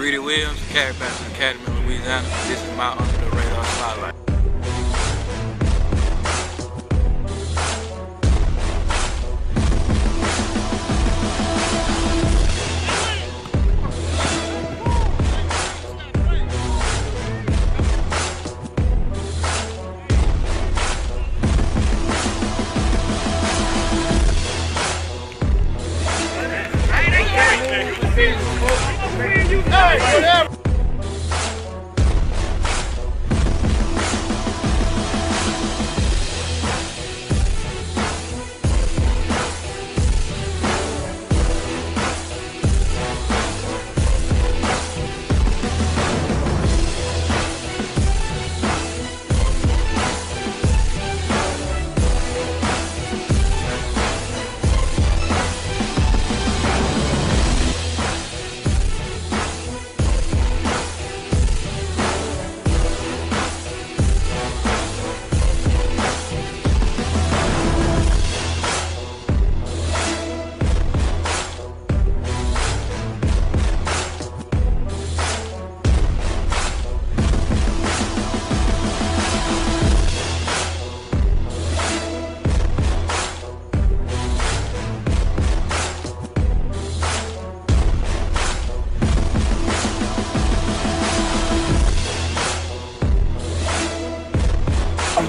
Greedy Williams, Calvary Academy, Louisiana. This is my Under the Radar Spotlight.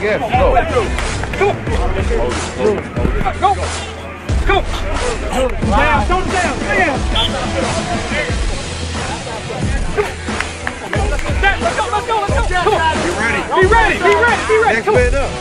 Again, go. Go! Go! Go. Down, don't down, down! Let's go, let's go, let's go! Be ready. Be ready, be ready, be ready! Next man up.